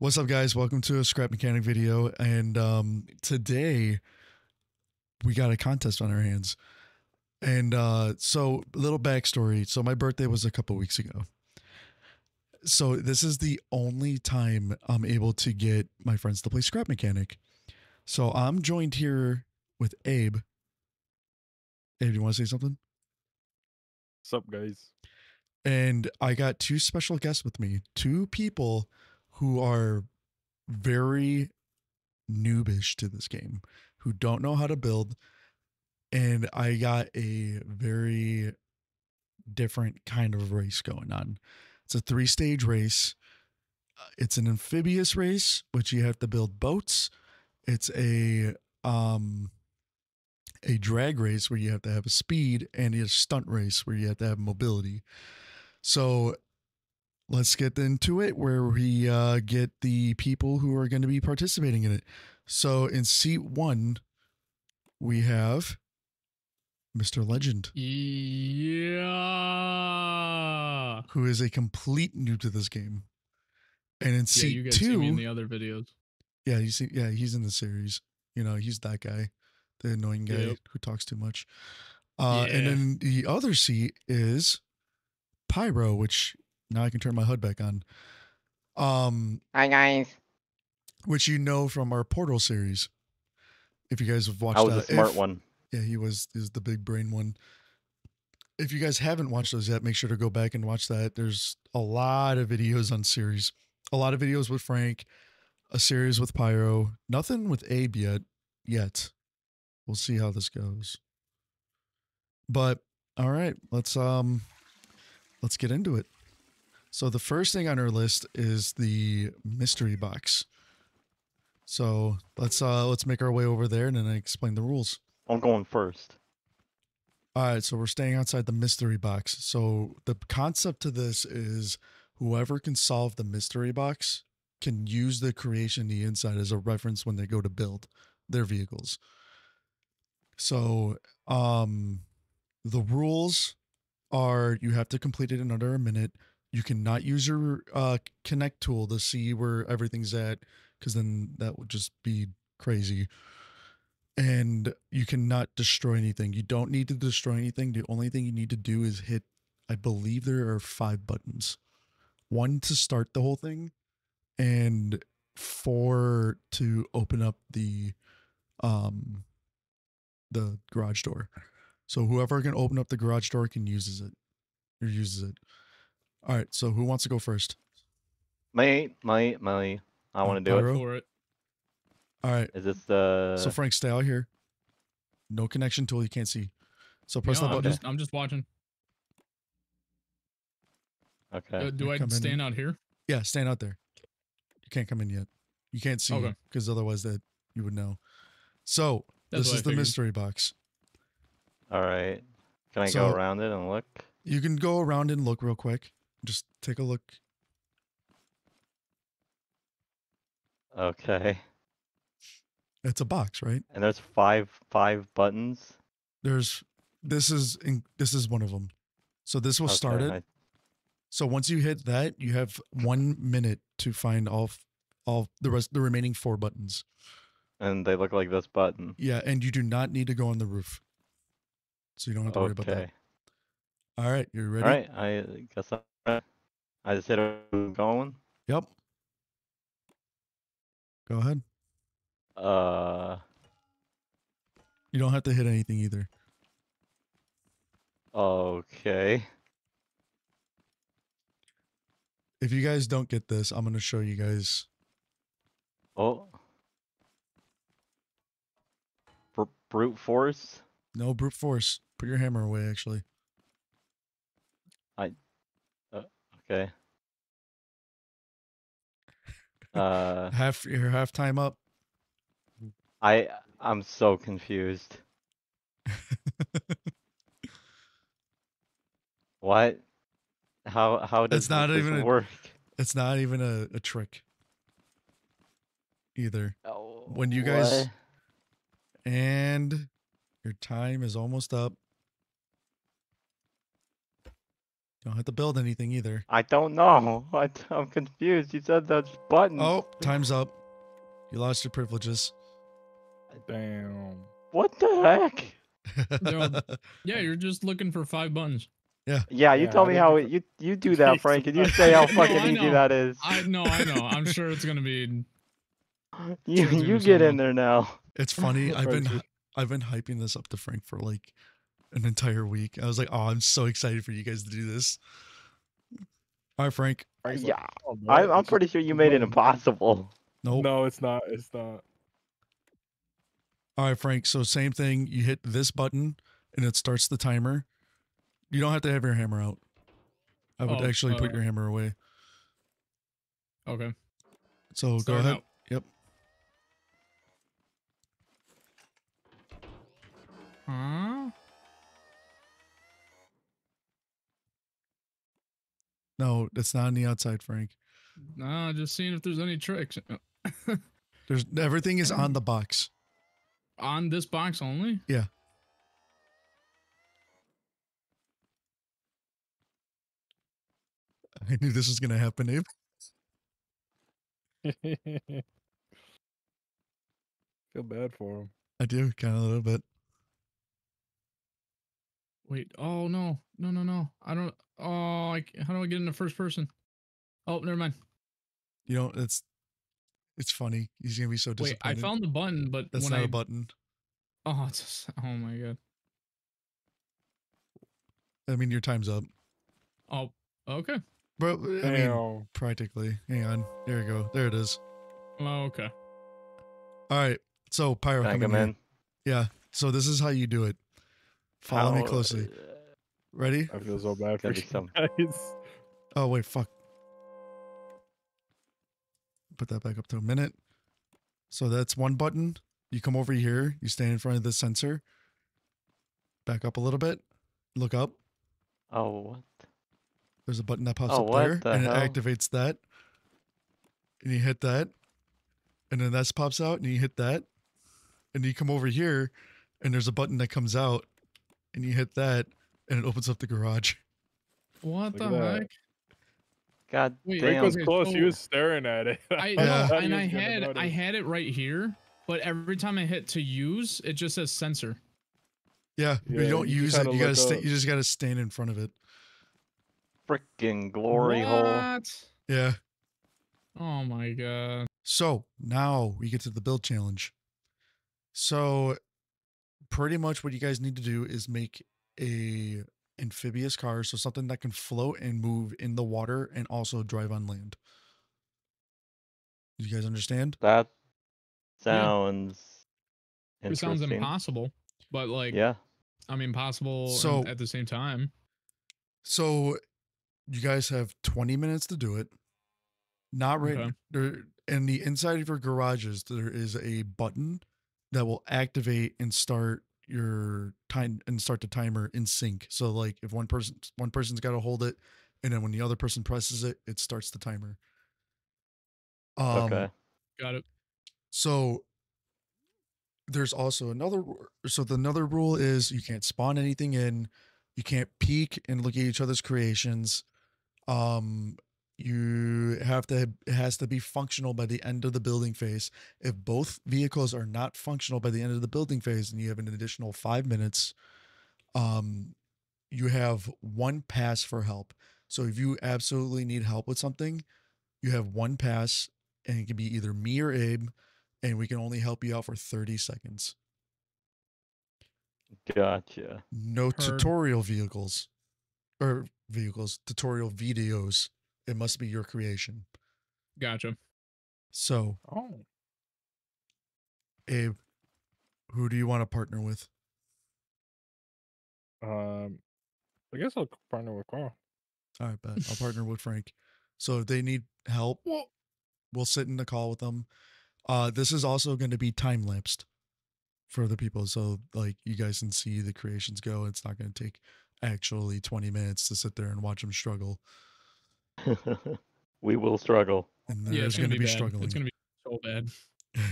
What's up, guys? Welcome to a scrap mechanic video. And um, today we got a contest on our hands. And uh, so, little backstory. So, my birthday was a couple weeks ago. So, this is the only time I'm able to get my friends to play scrap mechanic. So, I'm joined here with Abe. Abe, do you want to say something? What's up, guys? And I got two special guests with me, two people who are very noobish to this game, who don't know how to build. And I got a very different kind of race going on. It's a three stage race. Uh, It's an amphibious race, which you have to build boats. It's a um a drag race where you have to have a speed and a stunt race where you have to have mobility. So let's get into it where we uh, get the people who are going to be participating in it. So in seat one, we have Mr. Legend, Yeah. who is a complete noob to this game. And in Yeah, seat you guys see me in the other videos. yeah, you see, yeah, he's in the series. You know, he's that guy, the annoying guy Yep. who talks too much. Uh, And then the other seat is Pyro, which now I can turn my HUD back on. Um, Hi guys. which you know from our Portal series. If you guys have watched, I was that. a smart If- one. Yeah, he was is the big brain one. If you guys haven't watched those yet, make sure to go back and watch that. There's a lot of videos on series, a lot of videos with Frank, a series with Pyro. Nothing with Abe yet. Yet, we'll see how this goes. But all right, let's um, let's get into it. So the first thing on our list is the mystery box. So let's uh let's make our way over there and then I explain the rules. I'm going first. All right, so we're staying outside the mystery box. So the concept to this is whoever can solve the mystery box can use the creation the inside as a reference when they go to build their vehicles. So um the rules are you have to complete it in under a minute. You cannot use your uh connect tool to see where everything's at because then that would just be crazy and you cannot destroy anything. You don't need to destroy anything. The only thing you need to do is hit, I believe there are five buttons one to start the whole thing, and four to open up the um the garage door. So whoever can open up the garage door can uses it or uses it. All right, so who wants to go first? My, my, my. I want to do Pyro? it. For it. All right, Is this the? so Frank, stay out here. No connection tool, you can't see. So press No, that I'm button. just I'm just watching. okay. Uh, do I come in stand and- out here? Yeah, stand out there. You can't come in yet. You can't see Okay. because otherwise that you would know. So That's this what I is the figured. mystery box. All right. Can I So- go around it and look? You can go around and look real quick. Just take a look. Okay. It's a box, right? And there's five, five buttons. There's this is in, this is one of them. So this will Okay, start it. I- So once you hit that, you have one minute to find all all the rest the remaining four buttons. and they look like this button. Yeah, and you do not need to go on the roof. So you don't have to worry about that. Okay. All right, you're ready? All right. I guess I. I just hit it. Going. Yep. Go ahead. Uh. You don't have to hit anything either. Okay. If you guys don't get this, I'm gonna show you guys. Oh. Br- brute force. No brute force. Put your hammer away. Actually, Okay. Uh, half your half time up. I I'm so confused. What? How how does It's not even a- work? it's not even a, a trick. Either. Oh, when you guys- what? And your time is almost up. Don't have to build anything either. I don't know. I, I'm confused. You said that's buttons. Oh, time's up. You lost your privileges. Damn. What the heck? No. Yeah, you're just looking for five buttons. Yeah, Yeah, you Yeah, tell I me how it, you you do that, Frank, and you say how fucking I easy know. that is. I know, I know. I'm sure it's gonna be. You you get in there now. It's funny. I've been I've been hyping this up to Frank for like an entire week. I was like, oh, I'm so excited for you guys to do this. All right, Frank. Frank's like, Yeah, "Oh, bro, I, I'm pretty sure you made it button." impossible. Nope. No, it's not. It's not. All right, Frank. So same thing. You hit this button and it starts the timer. You don't have to have your hammer out. I would Oh, actually put uh, your hammer away. Okay. So go ahead. out. Yep. Huh? No, it's not on the outside, Frank. Nah, just seeing if there's any tricks There's everything is on the box. on this box only. Yeah. I knew this was gonna happen, Abe. Feel bad for him. I do kind of a little bit. Wait. Oh no, no, no, no. I don't. Oh, I, c- how do I get into first person? Oh, never mind. You know, it's it's funny. He's gonna be so disappointed. Wait. I found the button, but That's when not I a button. oh, it's just, oh my god. I mean, your time's up. Oh, okay. But I mean, Damn. practically. Hang on. There you go. There it is. Oh, okay. All right. So, Pyro, Can I come in. come in? Yeah. So this is how you do it. Follow me closely. Ready? I feel so bad for Gotta you some- guys. Oh wait, fuck. Put that back up to a minute. So that's one button. You come over here. You stand in front of the sensor. Back up a little bit. Look up. Oh, what? There's a button that pops Oh, up there, the and hell? it activates that. And you hit that, and then that pops out, and you hit that, and you come over here, and there's a button that comes out, and you hit that, and it opens up the garage. What Look the at that. heck? God Wait, Frank damn. was okay, close. He was staring at it. I Yeah. know, thought and I had I had it right here, but every time I hit to use, it just says sensor. Yeah, but Yeah, you don't you use it. You gotta look sta- You just gotta stand in front of it. Freaking glory hole. Yeah. Oh my god. So now we get to the build challenge. So pretty much what you guys need to do is make a amphibious car, so something that can float and move in the water and also drive on land. You guys understand? That sounds It sounds impossible, but like Yeah. I mean possible So- at the same time. So you guys have 20 minutes to do it. Not right Okay. there in the inside of your garages, there is a button that will activate and start your time and start the timer in sync. So like if one person one person's got to hold it and then when the other person presses it, it starts the timer. Um okay. Got it. so there's also another ru- so the another rule is you can't spawn anything in, you can't peek and look at each other's creations. Um you have to it has to be functional by the end of the building phase. If both vehicles are not functional by the end of the building phase and you have an additional 5 minutes um you have one pass for help. So if you absolutely need help with something, you have one pass and it can be either me or Abe and we can only help you out for 30 seconds. Gotcha. No Heard. tutorial vehicles or vehicles, tutorial videos. It must be your creation. Gotcha. So, Oh. Abe, who do you want to partner with? Um, I guess I'll partner with Carl. All right, bet. I'll partner with Frank. So if they need help, Well, we'll sit in the call with them. Uh, this is also going to be time lapsed for the people, so like you guys can see the creations go. It's not going to take actually 20 minutes to sit there and watch them struggle. We will struggle. And yeah, there's it's gonna, be, be struggling. It's gonna be so bad.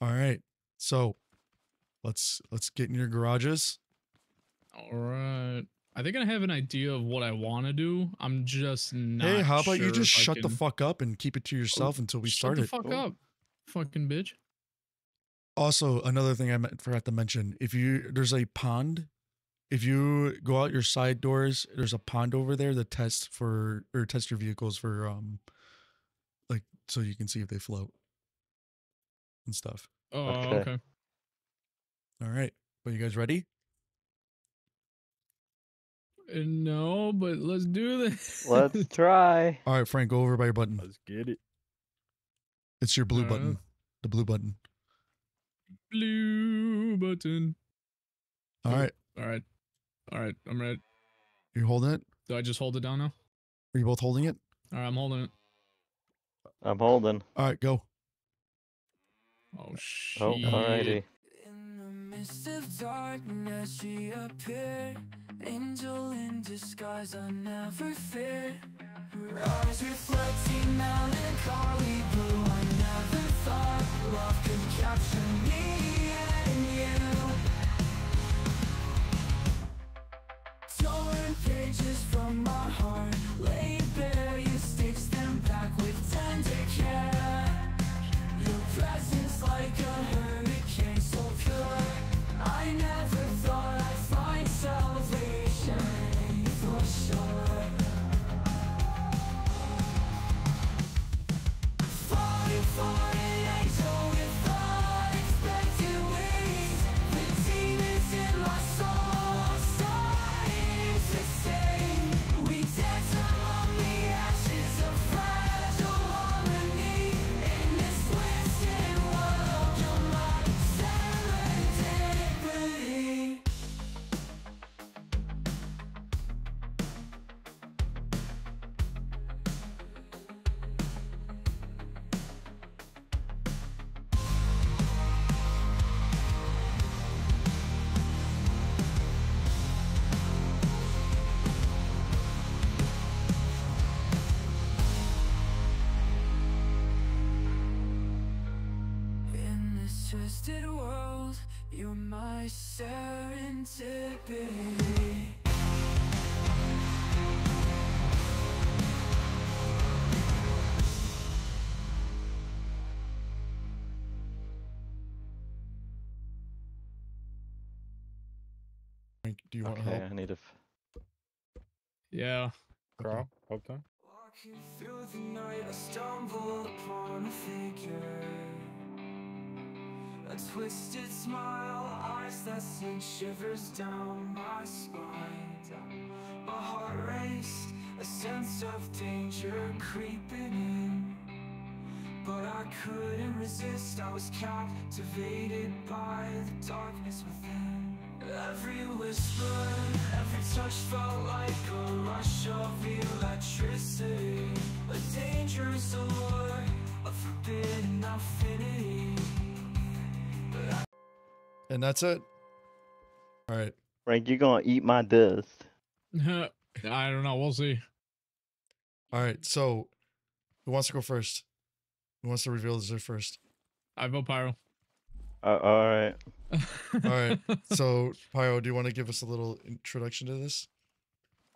All right, so let's let's get in your garages. All right. I I think I have an idea of what I want to do. I'm just not. Hey, how about you just if I shut the fuck up and keep it to oh, yourself until we Shut start the it? fuck Oh. up, fucking bitch. Also, another thing I forgot to mention: if you there's a pond, if you go out your side doors, there's a pond over there to test for or test your vehicles for um, like so you can see if they float and stuff. Oh, Okay. okay. All right, Are you guys ready? Uh, No, but let's do this. Let's try. All right, Frank, go over by your button. Let's get it. It's your blue Uh, button. The blue button. blue button. All right, All right, all right. I'm ready. you're holding it. Do I just hold it down now? Are you both holding it? All right, I'm holding it. I'm holding. All right, go. Oh, oh shit. Oh, alrighty. In the midst of darkness, she appeared. Angel in disguise, I never feared. Her eyes reflecting melancholy blue. I never thought love could capture me pages from my heart, laid twisted world, you're my serendipity. Frank, do you want to Okay, help? I need to. F- Yeah. Carl, help time. Walking through the night, I stumbled upon a figure. A twisted smile, eyes that send shivers down my spine. My heart raced, a sense of danger creeping in. But I couldn't resist, I was captivated by the darkness within. Every whisper, every touch felt like a rush of electricity. A dangerous allure, And that's it. All right. Frank, you're gonna eat my dust? I don't know. We'll see. All right. So, who wants to go first? Who wants to reveal the dessert first? I vote Pyro. Uh, all right. All right. So, Pyro, do you want to give us a little introduction to this?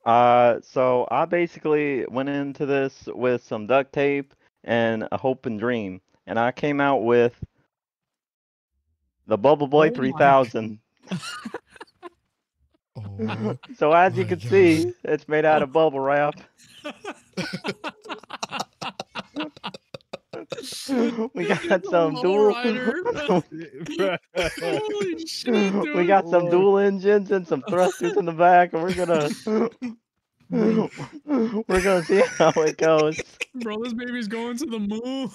Uh, so I basically went into this with some duct tape and a hope and dream, and I came out with the Bubble Boy Oh 3000. Oh, so as you can God. see, it's made out of bubble wrap. we got some dual. Holy shit, dude. we got some dual engines and some thrusters in the back, and we're gonna we're gonna see how it goes. Bro, this baby's going to the moon.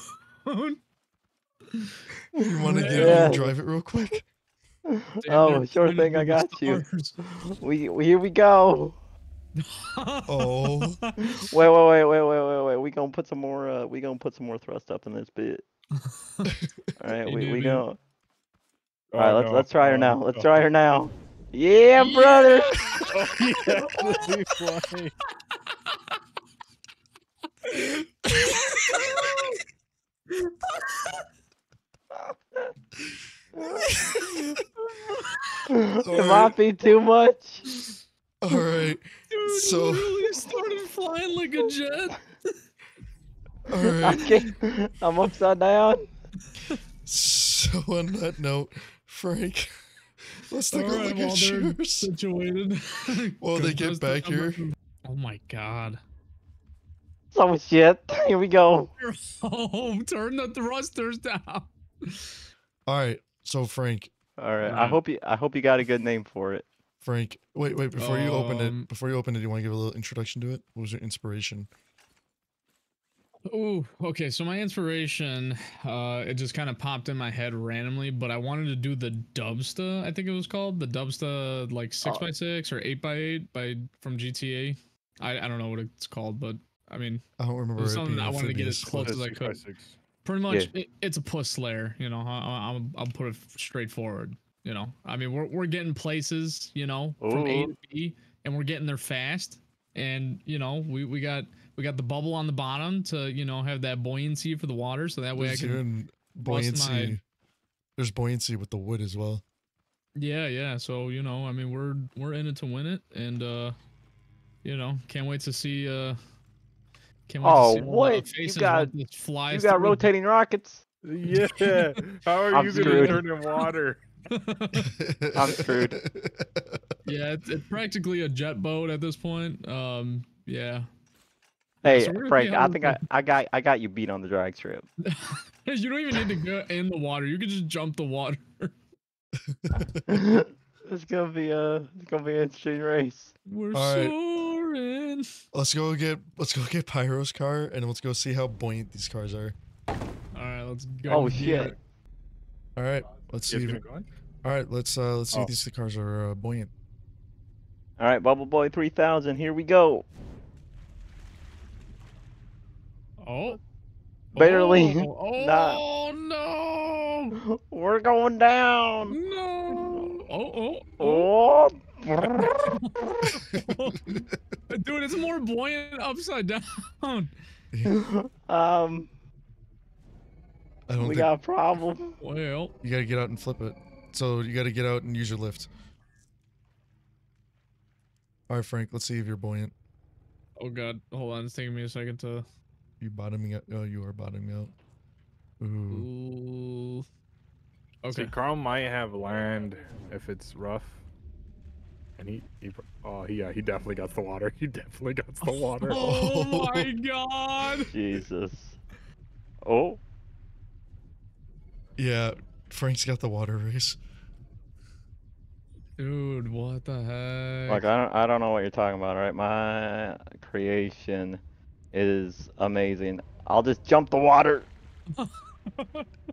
You want to get Yeah. and drive it real quick? Damn, Oh, sure thing, I the got you. We, we here we go. Oh. Wait, wait, wait, wait, wait, wait, wait. We gonna put some more. Uh, we gonna put some more thrust up in this bit. All right, Hey, we we dude, go. Oh, All right, let's no, let's try her oh, now. Let's oh. try her now. Yeah, Yeah. brother. Oh, yeah, this is funny. it might be too much. All right. Dude, So- literally started flying like a jet. All I'm upside down. So on that note, Frank, let's take All a right, look while at they're yours. situated. While they get back here. Oh my god. So shit. Here we go. You're home. Turn the thrusters down. All right. So Frank, All right. I hope you. I hope you got a good name for it. Frank, wait, wait. Before you open Um, it, before you open it, do you want to give a little introduction to it? What was your inspiration? Oh, okay. So my inspiration, uh, it just kind of popped in my head randomly, but I wanted to do the Dubsta, I think it was called the Dubsta, like six by six or eight by eight by from GTA. I I don't know what it's called, but I mean, I don't remember. It something being I wanted to get as amphibious, close as I Six by could. six. Pretty much it, it's a puss slayer. You know, I, I, I'll I'll put it straightforward. You know, I mean, we're we're getting places, you know, from A Ooh. to B, and we're getting there fast. And you know, we we got we got the bubble on the bottom to you know have that buoyancy for the water, so that way I can. even bust my- buoyancy. There's buoyancy with the wood as well. Yeah, yeah. So you know, I mean, we're we're in it to win it, and uh, you know, can't wait to see. uh Can't wait Oh, to see all the what? You faces got- once this flies You got through. rotating rockets. Yeah. How are I'm you screwed. gonna turn in water? I'm screwed. yeah, it's, it's practically a jet boat at this point. Um, yeah. Hey, so Frank. I think I, I got I got you beat on the drag strip. you don't even need to go in the water. You can just jump the water. it's gonna be a it's gonna be an interesting race. We're All right. Soaring. let's go get let's go get Pyro's car and let's go see how buoyant these cars are. All right, let's go. Oh get shit. it. All right, let's You see. if- gonna go in? all right, let's uh let's see Oh. if these cars are uh, buoyant. All right, Bubble Boy 3000. Here we go. Oh. Barely. Oh, Nah. oh no. We're going down. No. Oh, oh, oh. Oh. Dude, it's more buoyant upside down. um, I don't we think got a problem. Well, you gotta get out and flip it. So you gotta get out and use your lift. All right, Frank. Let's see if you're buoyant. oh god, hold on. It's taking me a second to. You bottoming out? Oh, you are bottoming out. Ooh. Ooh. See, Okay. Carl might have land if it's rough. And he, he, oh, he, yeah, he definitely got the water. He definitely got the water. Oh my god. Jesus. Oh. oh, Yeah, Frank's got the water race. Dude, what the heck? like I don't I don't know what you're talking about. All right, my creation is amazing. I'll just jump the water.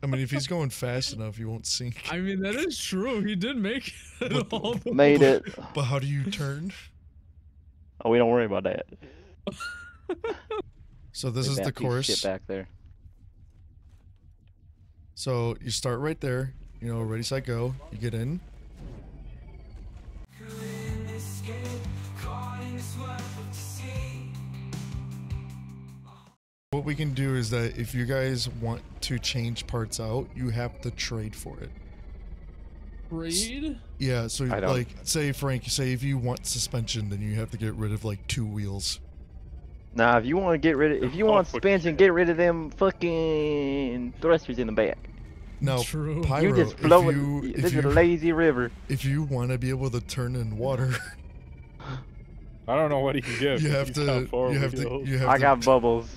I mean, if he's going fast enough, he won't sink. I mean, that is true. He did make it What all the Made it. But how do you turn? Oh, we don't worry about that. So this Leave is the that piece course. Shit back there. So you start right there. You know, ready, set, go. You get in. We can do is that if you guys want to change parts out, you have to trade for it. Trade? Yeah, so like say Frank, you say if you want suspension, then you have to get rid of like two wheels. Now, if you want to get rid of, if you want fuck suspension, get rid of them fucking thrusters in the back. No, True. Pyro, you just if flowing. you this if is a lazy river. if you want to be able to turn in water, I don't know what he can give. you have to you have to you have I to got bubbles.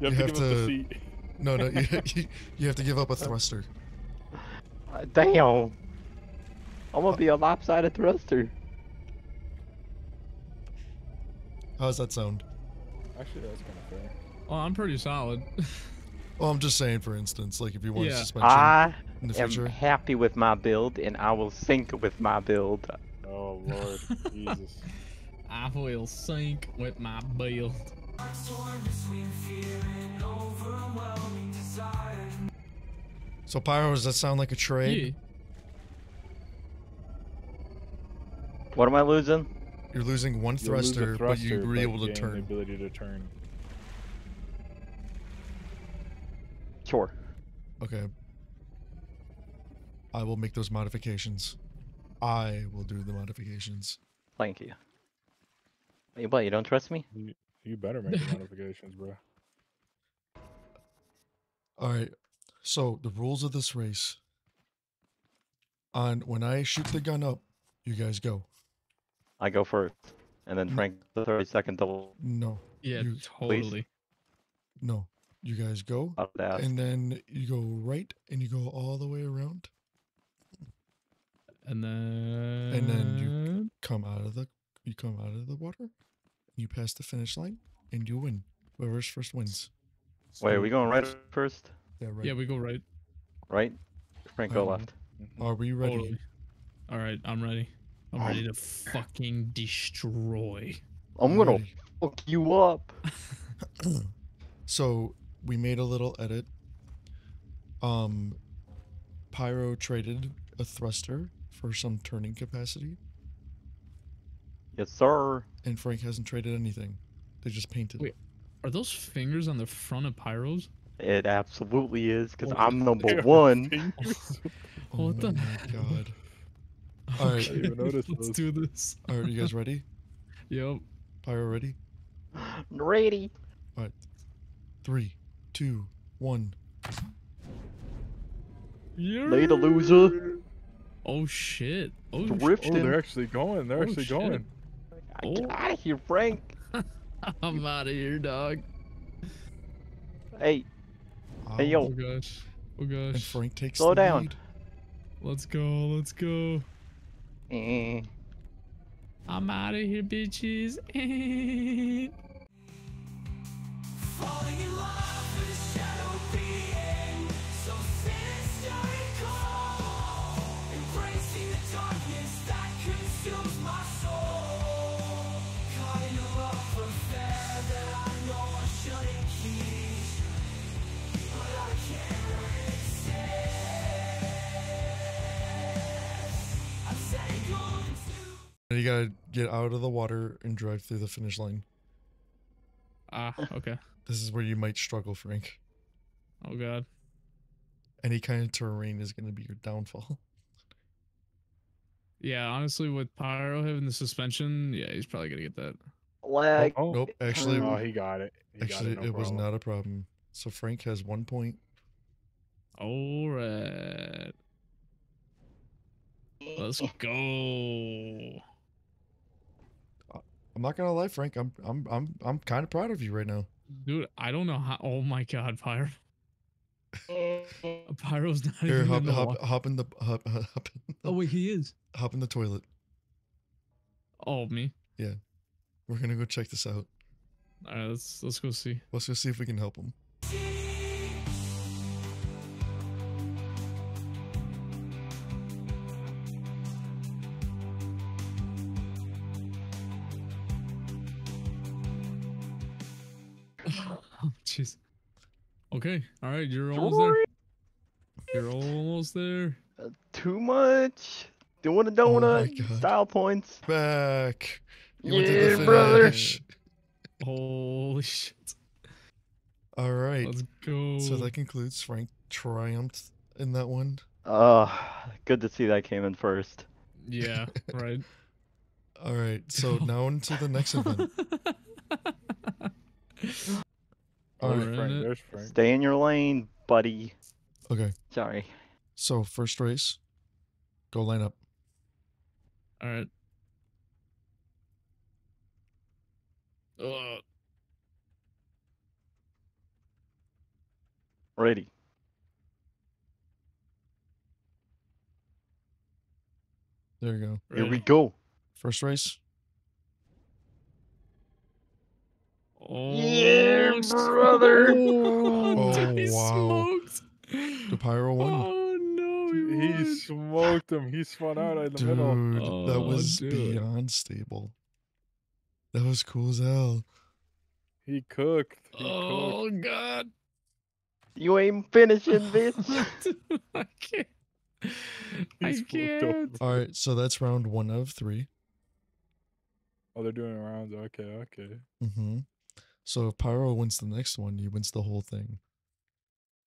You have you to have give up the seat. no no you, you have to give up a thruster. Uh, Damn. I'm gonna be a lopsided thruster. How's that sound? Actually, that's kind of fair. Oh, I'm pretty solid. Well, I'm just saying, for instance, like if you want Yeah. suspension I in the future. I am future. happy with my build, and I will sink with my build. Oh lord, Jesus. I will sink with my build. Torn between fear and overwhelming desire. So Pyro, does that sound like a trade? Yeah. What am I losing? You're losing one You'll lose thruster, but you thruster, were able to gain The turn. ability to turn. Sure. Okay. I will make those modifications. I will do the modifications. Thank you. Hey, what? You don't trust me? You, you better make the modifications, bro. All right. So the rules of this race. On when I shoot the gun up, you guys go. I go first, and then. Frank the thirty second double. No, Yeah, You- totally. no. You guys go, I would ask. and then you go right, and you go all the way around. And then and then you- Come out of the, you come out of the water. You pass the finish line, and you win. Whoever's first wins. Wait, are we going right first? Yeah, right. Yeah, we go right. Right? Frank go Alright. left. Are we ready? Totally. All right, I'm ready. I'm Um, ready to fucking destroy. I'm gonna Ready. fuck you up. so we made a little edit. Um, Pyro traded a thruster for some turning capacity, Yes, sir. and Frank hasn't traded anything. They just painted. Wait. Are those fingers on the front of Pyros? It absolutely is, because Oh, I'm number They are one. fingers. Oh What the- my god! All right. I didn't even notice let's those. do this. All right, you guys ready? Yep. Pyro ready? Ready. All right. Three, two, one. Later, loser. Oh shit. Oh, sh- Oh, they're actually going. They're Oh, actually shit. going. Get Oh. out of here, Frank. I'm out of here, dog. Hey, Hey, yo. Oh gosh. Oh gosh. And gosh. Frank takes Slow the down. lead. Let's go. Let's go. eh. I'm out of here, bitches. you gotta get out of the water and drive through the finish line. ah, okay. This is where you might struggle, Frank. Oh god. Any kind of terrain is gonna be your downfall. Yeah, honestly, with Pyro having the suspension, yeah, he's probably gonna get that. Lag. Oh, Nope, actually, oh, he got it. He actually, got it, no it was not a problem. So Frank has one point. All right. Let's go. I'm not gonna lie, Frank. I'm I'm I'm I'm kind of proud of you right now. Dude, I don't know how. Oh my god, Pyro. Pyro's not Here, even hop, in the hop, wa- hop in the hop, hop, in the, Oh wait, he is. hop in the toilet. Oh me. Yeah, we're gonna go check this out. All right, let's let's go see. Let's go see if we can help him. Okay. All right, you're almost there. You're almost there. Too much. Doing a Oh donut. God. Style points. Back. You went to the Yeah, brother. Holy shit. All right. Let's go. So that concludes Frank triumphed in that one. Uh, good to see that came in first. yeah. Right. All right. So now into the next event. All Oh, there's Frank. There's Frank. Stay in your lane, buddy. Okay. Sorry. So first race, go line up. All right. Uh, Ready. There you go. Here we go. First race. Yeah, brother. Oh, Oh, he wow. smoked. The Pyro won. Oh no, he, He smoked him. He spun out in the middle. Dude, that Oh, was dude. beyond stable. That was cool as hell. He cooked. He cooked. Oh god. You ain't finishing, this. I can't. I He's fucked up. can't. All right, so that's round one of three. Oh, they're doing rounds. Okay, okay. Mm-hmm. So if Pyro wins the next one, he wins the whole thing.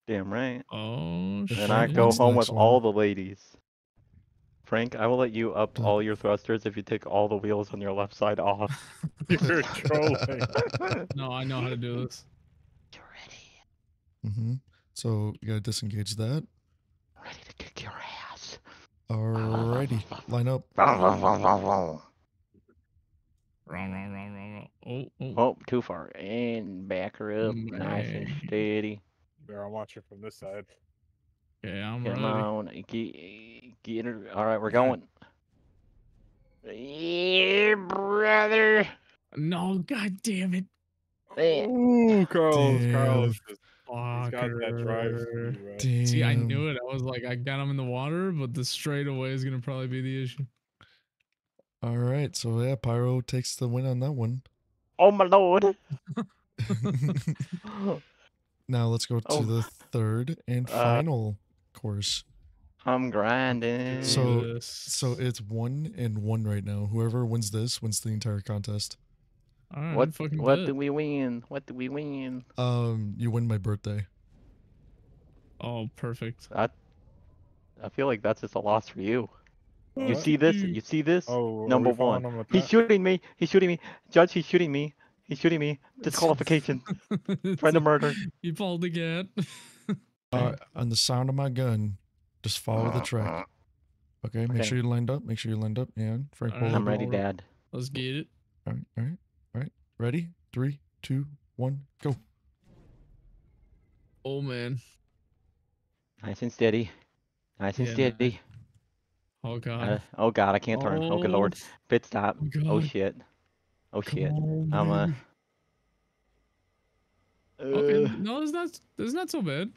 Damn right. Oh shit. And I go wins the home next with one. all the ladies. Frank, I will let you up all your thrusters if you take all the wheels on your left side off. You're trolling. No, I know how to do this. You're ready? Mm-hmm. So you gotta disengage that. Ready to kick your ass. Alrighty, line up. Wrong, wrong, wrong, wrong, wrong. Oh, oh. Oh, too far. And back her up. Nice and steady. Here, I'm watching from this side. Okay, I'm Come ready. on. Get, get her. All right, we're going. Yeah, brother. No, god damn it. Ooh, Carlos, Damn. Carlos. just- He's got that drive. Fucker. speed, right? See, I knew it. I was like, I got him in the water, but the straightaway is gonna probably be the issue. All right, so yeah, Pyro takes the win on that one. Oh my lord. now let's go to Oh. the third and Uh, final course. I'm grinding. So- Yes. So it's one and one right now. Whoever wins this wins the entire contest. All right, what fucking what bet. do we win? What do we win? Um, you win my birthday. Oh, perfect. I I feel like that's just a loss for you. You see this? you. You see this? Oh, Number one. him He's shooting me. He's shooting me. Judge, he's shooting me. He's shooting me. Disqualification. Friend of murder. You pulled again. Uh, on the sound of my gun, just follow the track. Okay, make Okay. sure you lined up. Make sure you lined up. And Frank, right. I'm ready, Alright. Dad. Let's get it. All right, all right, all right. Ready? Three, two, one, go. Oh man. Nice and steady. Nice and Yeah, steady. Oh god. Uh, oh God, I can't turn. Oh good lord. Pit stop. Oh. Oh shit. Oh Come shit. on, I'm uh. baby. Okay, uh, no, it's not. It's not so bad.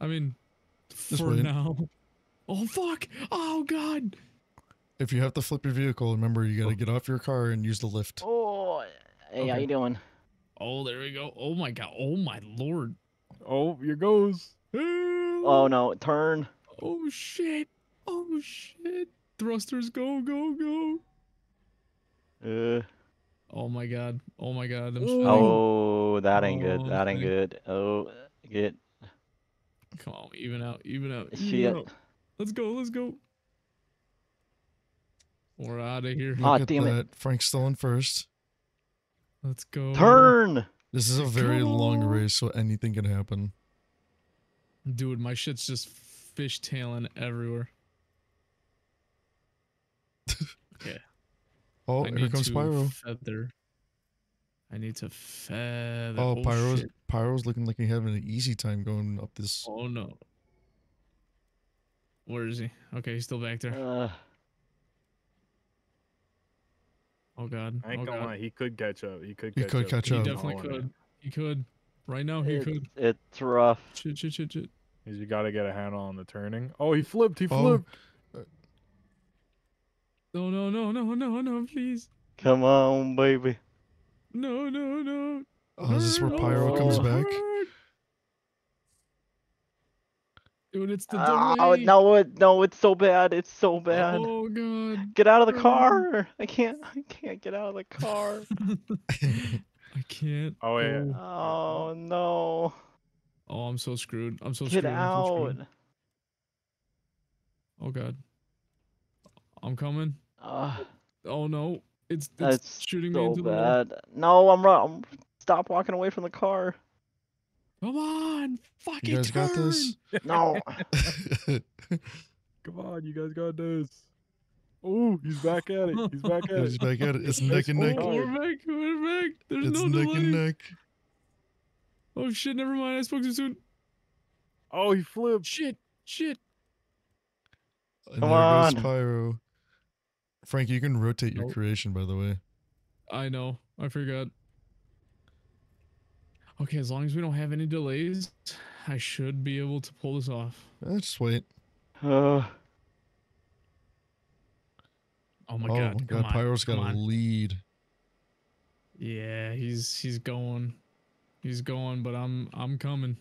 I mean, for wait. now. Oh fuck! Oh god! If you have to flip your vehicle, remember you got to get off your car and use the lift. Oh. Hey, how you doing? Oh, there we go. Oh my god! Oh my lord! Oh, here goes. Oh no, turn. Oh shit! Oh shit! Thrusters go go go! Uh. Oh my god! Oh my god! I'm Oh, that ain't good. Oh, That ain't thank- good. Oh, get Come on, even out, even out. even shit. out. Let's go, let's go. We're out of here. Look Aw, at damn it. that. Frank's still in first. Let's go. Turn. This is a very Come long race, so anything can happen. Dude, my shit's just fishtailing everywhere. Oh, I here comes Pyro. Feather. I need to feather. Oh, Pyro's shit. Pyro's looking like he's having an easy time going up this. Oh no. Where is he? Okay, he's still back there. Uh, Oh god. I ain't oh gonna god. lie, he could catch up. He could He catch could up. catch He up. definitely Hauling it. could. He could. Right now, he it's, could. it's rough. Shit, shit, shit, shit. Is you gotta get a handle on the turning. Oh, he flipped. He Oh, flipped. No, no, no, no, no, no, please. Come on, baby. No, no, no. Oh, is this where Hurt. Pyro comes Oh. back? Dude, it's the Oh delay. no, it no, it's so bad. It's so bad. Oh god. Get out of the Oh. car. I can't. I can't get out of the car. I can't. Oh, yeah. Oh. Oh no. Oh, I'm so screwed. I'm so Get screwed. I'm so out. screwed. Oh god. I'm coming. Uh, Oh no. It's, it's that's shooting me so into the wall. No, I'm wrong. Stop walking away from the car. Come on. Fucking you guys got this? No. Come on, you guys got this. Oh, he's back at it. He's back at it. He's back at it. It's neck and neck. Oh, we're back. We're back. There's It's no neck delay. and neck. Oh shit, never mind. I spoke too soon. Oh, he flipped. Shit. Shit. And Come there goes on. Pyro. Frank, you can rotate your Nope. creation, by the way. I know. I forgot. Okay, as long as we don't have any delays, I should be able to pull this off. Eh, just wait. Uh, Oh my oh god. my god, on, Pyro's got come a lead. Yeah, he's he's going. He's going, but I'm I'm coming.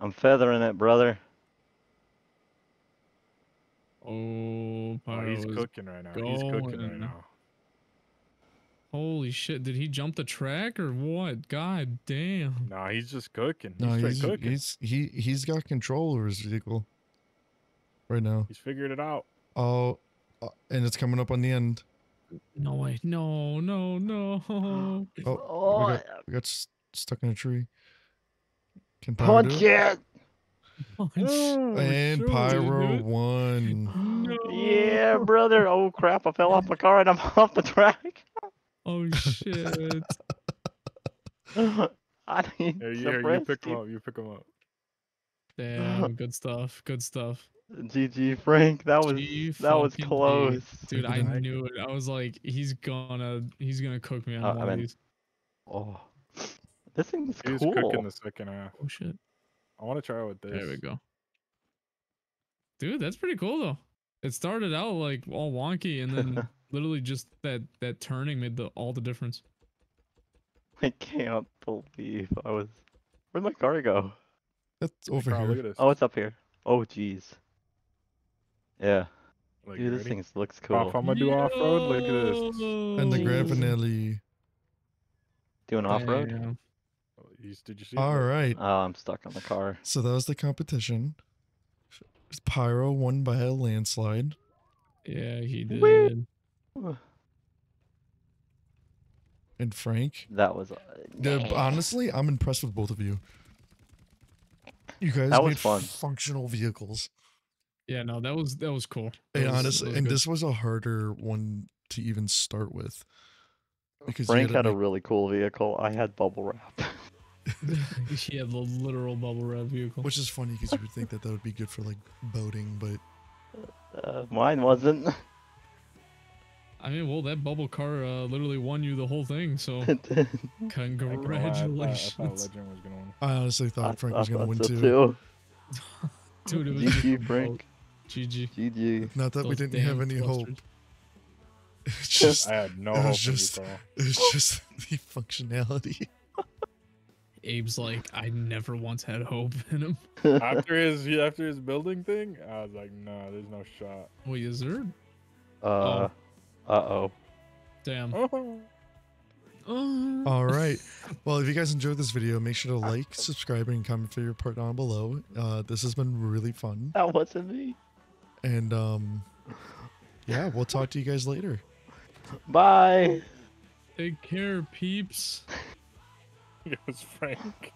I'm feathering it, brother. Oh, Oh, Pyro he's cooking right now. He's cooking right now. Holy shit, did he jump the track or what? God damn. Nah, he's just cooking. He's No, he's, cooking. he's he he's got control over his vehicle right now. He's figured it out. Oh, uh, and it's coming up on the end. No way. No, no, no. Oh, Oh, we got, we got s- stuck in a tree. Can Pyro do punch it? It! Punch. Oh, And shoot. Pyro it. won. No. Yeah, brother. Oh crap! I fell off my car and I'm off the track. Oh shit. I need Here, you, you pick him up. You pick him up. Damn, good stuff. Good stuff. GG Frank, that was G that was fucking G. close. Dude, I knew it. I was like, he's gonna he's gonna cook me on Uh, one I of these. Oh, this thing's He was cool. cooking the second half. Oh shit. I want to try with this. There we go. Dude, that's pretty cool though. It started out like all wonky and then literally just that that turning made the all the difference. I can't believe I was. Where'd my car go? That's over Carl, here. Oh, it's up here. Oh, jeez. Yeah, Like, dude, this ready? thing looks cool. if I'm gonna do off road, look at this. And the grand Yo. finale. Doing off road? Damn. Oh, Did you see? it? All right. Oh, I'm stuck on the car. So that was the competition. Pyro won by a landslide. Yeah, he Woo. did. And Frank. That was. Uh, Yeah, honestly, I'm impressed with both of you. You guys That was made fun. functional vehicles. Yeah, no, that was that was cool. That And was- honestly, was and good. this was a harder one to even start with. Because Frank gotta had a make- really cool vehicle. I had bubble wrap. he had the literal bubble wrap vehicle. which is funny because you would think that that would be good for like boating, but Uh, mine wasn't. I mean, well, that bubble car uh, literally won you the whole thing. So It did. I ain't gonna lie, I thought- I thought congratulations, Legend was gonna win. I honestly I, thought Frank was gonna win so too. too. dude. It was GG Frank. GG. GG. Not that we didn't have damn any hope. It's just I had no it was hope just- for it was just the functionality. Abe's like, I never once had hope in him. after his after his building thing, I was like, no, there's no shot. Wait, is there? uh, uh oh. Damn. Oh. Oh. All right. Well, if you guys enjoyed this video, make sure to like, subscribe, and comment for your part down below. Uh, this has been really fun, That wasn't me. and um, yeah, we'll talk to you guys later. Bye. Take care, peeps. It was Frank.